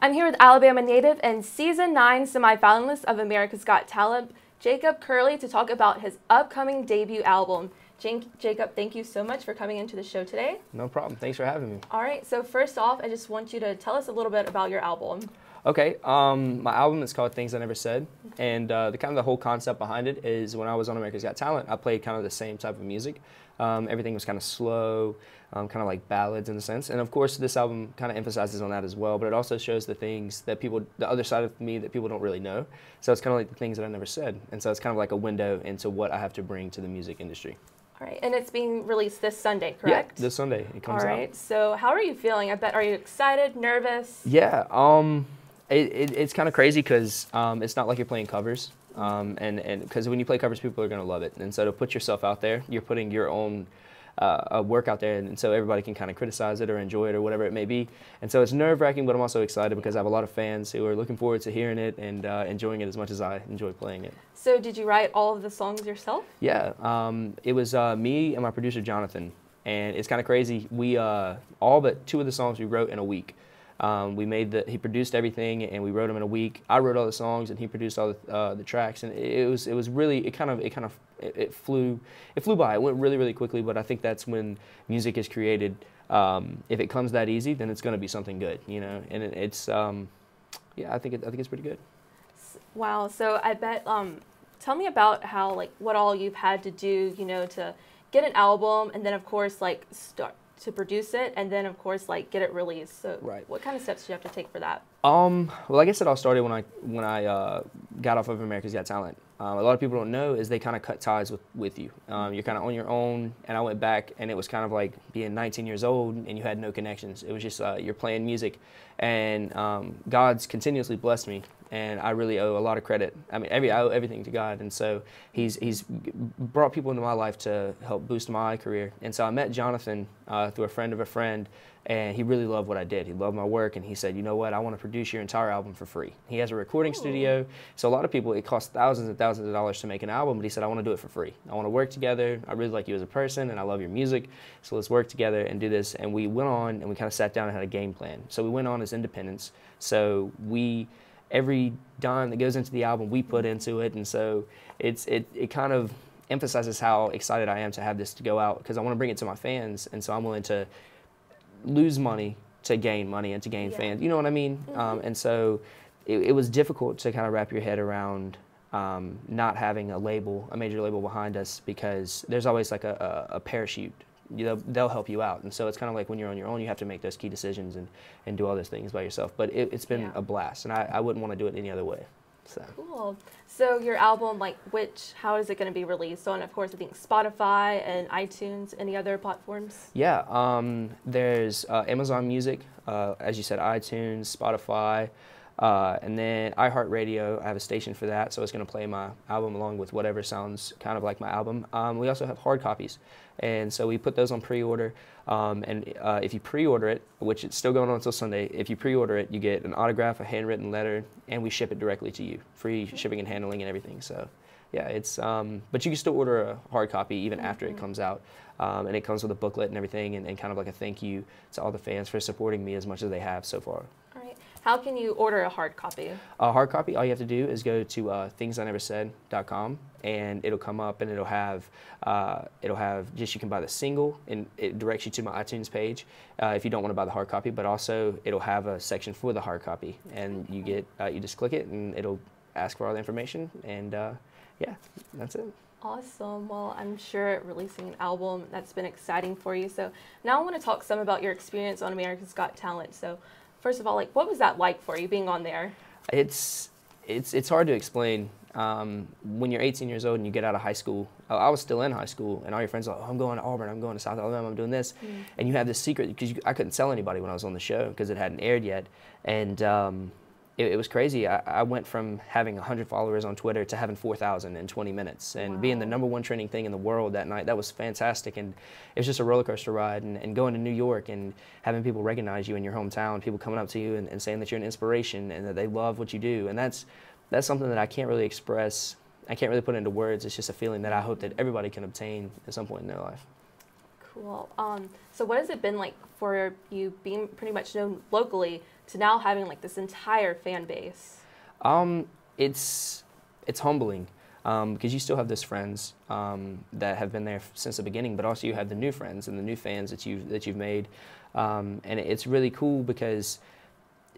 I'm here with Alabama native and season 9 semifinalist of America's Got Talent, Jaycob Curlee, to talk about his upcoming debut album. Jaycob, thank you so much for coming into the show today. No problem. Thanks for having me. All right, so first off, I just want you to tell us a little bit about your album. Okay, um, my album is called Things I Never Said, and uh, the kind of the whole concept behind it is when I was on America's Got Talent, I played kind of the same type of music. Um, everything was kind of slow, um, kind of like ballads in a sense, and of course this album kind of emphasizes on that as well. But it also shows the things that people, the other side of me that people don't really know. So it's kind of like the things that I never said, and so it's kind of like a window into what I have to bring to the music industry. All right, and it's being released this Sunday, correct? Yeah, this Sunday it comes out. All right, out. so how are you feeling? I bet, are you excited, nervous? Yeah, um, it, it, it's kind of crazy because um, it's not like you're playing covers. Um, and because when you play covers, people are going to love it. And so to put yourself out there, you're putting your own uh, work out there, and, and so everybody can kind of criticize it or enjoy it or whatever it may be. And so it's nerve wracking, but I'm also excited because I have a lot of fans who are looking forward to hearing it and uh, enjoying it as much as I enjoy playing it. So did you write all of the songs yourself? Yeah, um, it was uh, me and my producer Jonathan, and it's kind of crazy. We uh, all but two of the songs we wrote in a week. Um, we made the he produced everything and we wrote them in a week. I wrote all the songs and he produced all the, uh, the tracks and it, was it was really it kind of it kind of it, it, flew it flew by. It went really really quickly. But I think that's when music is created. Um, if it comes that easy, then it's going to be something good, you know. And it, it's um, yeah, I think it, I think it's pretty good. Wow. So I bet. Um, tell me about how like what all you've had to do, you know, to get an album and then of course like start to produce it and then of course like get it released. So right. what kind of steps do you have to take for that? Um well like i said all started when i when i uh, got off of america's got talent. Um, a lot of people don't know is they kind of cut ties with, with you. Um, you're kind of on your own and i went back and it was kind of like being 19 years old and you had no connections. It was just uh, you're playing music and um, god's continuously blessed me and I really owe a lot of credit. I mean, every I owe everything to God, and so He's He's brought people into my life to help boost my career. And so I met Jonathan uh, through a friend of a friend, and he really loved what I did. He loved my work, and he said, "You know what? I want to produce your entire album for free." He has a recording Ooh. studio, so a lot of people it costs thousands and thousands of dollars to make an album, but he said, "I want to do it for free. I want to work together. I really like you as a person, and I love your music. So let's work together and do this." And we went on, and we kind of sat down and had a game plan. So we went on as independents. So we every dime that goes into the album we put into it, and so it's it it kind of emphasizes how excited I am to have this to go out because I want to bring it to my fans, and so I'm willing to lose money to gain money and to gain yeah. fans. You know what I mean? Mm-hmm. Um, and so it, it, was difficult to kind of wrap your head around um, not having a label, a major label behind us because there's always like a, a, a parachute you know, they'll help you out. And so it's kind of like when you're on your own, you have to make those key decisions and, and do all those things by yourself. But it, has been yeah. a blast, and I, I wouldn't want to do it any other way. So. Cool. So your album, like, which, how is it going to be released? So, and of course, I think Spotify and iTunes, any other platforms? Yeah, um, there's uh, Amazon Music, uh, as you said, iTunes, Spotify. Uh, and then iHeartRadio, I have a station for that, so it's going to play my album along with whatever sounds kind of like my album. Um, we also have hard copies, and so we put those on pre-order. Um, and uh, if you pre-order it, which it's still going on until Sunday, if you pre-order it, you get an autograph, a handwritten letter, and we ship it directly to you, free shipping and handling and everything. So, yeah, it's. Um, but you can still order a hard copy even after it comes out, um, and it comes with a booklet and everything, and, and kind of like a thank you to all the fans for supporting me as much as they have so far. How can you order a hard copy? A hard copy, all you have to do is go to uh, thingsineversaid.com and it'll come up and it'll have uh, it'll have just you can buy the single and it directs you to my iTunes page uh, if you don't want to buy the hard copy, but also it'll have a section for the hard copy and you get uh, you just click it and it'll ask for all the information and uh, yeah, that's it. Awesome. Well, I'm sure releasing an album that's been exciting for you. So now I want to talk some about your experience on America's Got Talent. So first of all, like what was that like for you being on there? It's it's it's hard to explain. Um, when you're 18 years old and you get out of high school, I was still in high school, and all your friends are like, oh, I'm going to Auburn, I'm going to South Alabama, I'm doing this, mm. and you have this secret because I couldn't tell anybody when I was on the show because it hadn't aired yet, and um, it, it, was crazy. I, I, went from having 100 followers on Twitter to having 4,000 in 20 minutes and wow. being the number one trending thing in the world that night. That was fantastic. And it was just a roller coaster ride. And, and going to New York and having people recognize you in your hometown, people coming up to you and, and saying that you're an inspiration and that they love what you do. And that's, that's something that I can't really express. I can't really put into words. It's just a feeling that I hope that everybody can obtain at some point in their life. Cool. Um, so what has it been like for you being pretty much known locally to now having like this entire fan base? Um, it's it's humbling um, because you still have those friends um, that have been there since the beginning, but also you have the new friends and the new fans that you've that you've made, um, and it's really cool because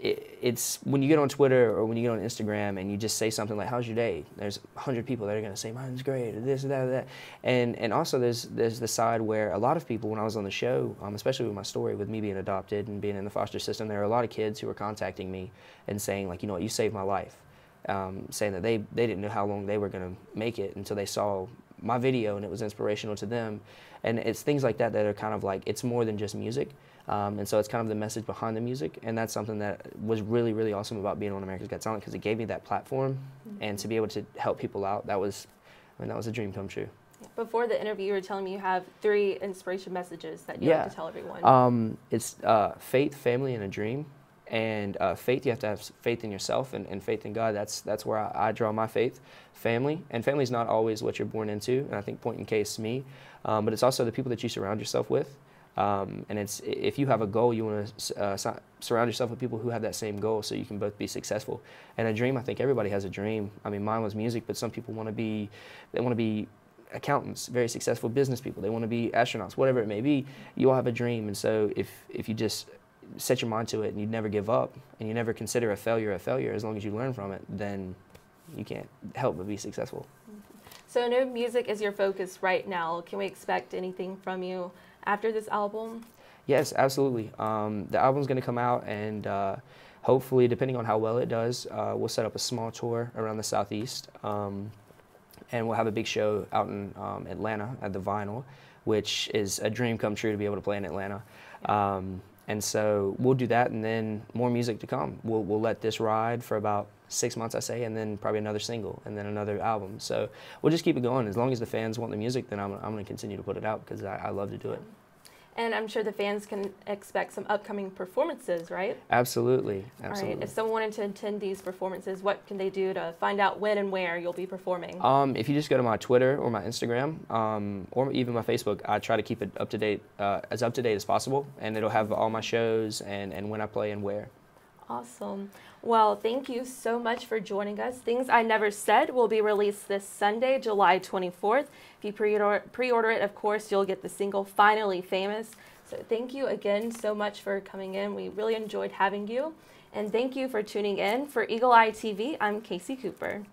it, it's when you get on Twitter or when you get on Instagram and you just say something like "How's your day?" There's hundred people that are going to say "Mine's great," or this, or that, or that, and and also there's there's the side where a lot of people when I was on the show, um, especially with my story with me being adopted and being in the foster system, there are a lot of kids who were contacting me and saying like, you know what, you saved my life. Um, saying that they, they didn't know how long they were going to make it until they saw my video and it was inspirational to them. And it's things like that that are kind of like, it's more than just music. Um, and so it's kind of the message behind the music. And that's something that was really, really awesome about being on America's Got Talent because it gave me that platform. Mm-hmm. And to be able to help people out, that was, I mean, that was a dream come true. Before the interview, you were telling me you have three inspiration messages that you yeah. have to tell everyone. Um, it's uh, faith, family, and a dream and uh, faith you have to have faith in yourself and, and faith in god. That's that's where I, I, draw my faith family. And family is not always what you're born into and i think point in case me. Um, but it's also the people that you surround yourself with. Um, and it's if you have a goal you want to uh, surround yourself with people who have that same goal so you can both be successful. And a dream i think everybody has a dream. I mean mine was music but some people want to be they want to be accountants, very successful business people. They want to be astronauts, whatever it may be. You all have a dream, and so if if you just set your mind to it and you never give up and you never consider a failure a failure as long as you learn from it, then you can't help but be successful. So I know music is your focus right now. Can we expect anything from you after this album? Yes, absolutely. Um, the album's going to come out and uh, hopefully, depending on how well it does, uh, we'll set up a small tour around the Southeast. Um, and we'll have a big show out in um, Atlanta at the Vinyl, which is a dream come true to be able to play in Atlanta. Um, and so we'll do that, and then more music to come. We'll, we'll let this ride for about six months, I say, and then probably another single, and then another album. So we'll just keep it going. As long as the fans want the music, then I'm, I'm going to continue to put it out because I, I love to do it. And I'm sure the fans can expect some upcoming performances, right? Absolutely. Absolutely. All right. If someone wanted to attend these performances, what can they do to find out when and where you'll be performing? Um, if you just go to my Twitter or my Instagram um, or even my Facebook, I try to keep it up to date, uh, as up to date as possible, and it'll have all my shows and, and when I play and where. Awesome. Well, thank you so much for joining us. Things I Never Said will be released this Sunday, July 24th. If you pre-order, pre-order it, of course, you'll get the single Finally Famous. So thank you again so much for coming in. We really enjoyed having you. And thank you for tuning in. For Eagle Eye TV, I'm Kacie Cooper.